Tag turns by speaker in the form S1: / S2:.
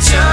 S1: 쳐